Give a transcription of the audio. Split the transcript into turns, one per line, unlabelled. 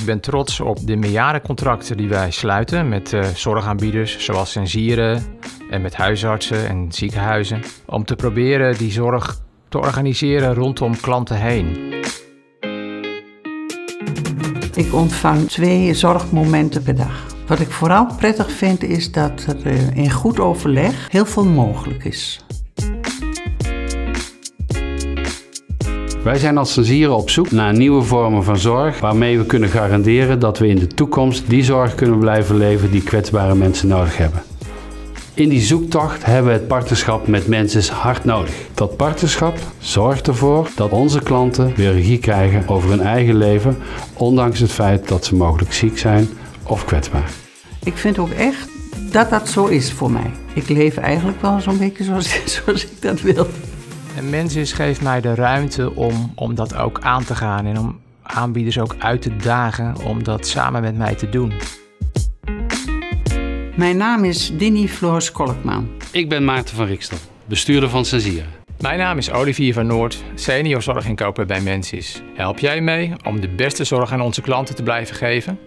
Ik ben trots op de meerjarencontracten die wij sluiten met uh, zorgaanbieders zoals Sensieren en met huisartsen en ziekenhuizen. Om te proberen die zorg te organiseren rondom klanten heen.
Ik ontvang twee zorgmomenten per dag. Wat ik vooral prettig vind is dat er eh, in goed overleg heel veel mogelijk is.
Wij zijn als Sensieren op zoek naar nieuwe vormen van zorg waarmee we kunnen garanderen dat we in de toekomst die zorg kunnen blijven leveren die kwetsbare mensen nodig hebben. In die zoektocht hebben we het partnerschap met mensen hard nodig. Dat partnerschap zorgt ervoor dat onze klanten weer regie krijgen over hun eigen leven, ondanks het feit dat ze mogelijk ziek zijn of kwetsbaar.
Ik vind ook echt dat dat zo is voor mij. Ik leef eigenlijk wel zo'n beetje zoals, zoals ik dat wil.
En Mensis geeft mij de ruimte om, om dat ook aan te gaan en om aanbieders ook uit te dagen om dat samen met mij te doen.
Mijn naam is Dinny Floors Kolkman.
Ik ben Maarten van Rikstel, bestuurder van Sensier.
Mijn naam is Olivier van Noord, senior zorginkoper bij Mensis. Help jij mee om de beste zorg aan onze klanten te blijven geven?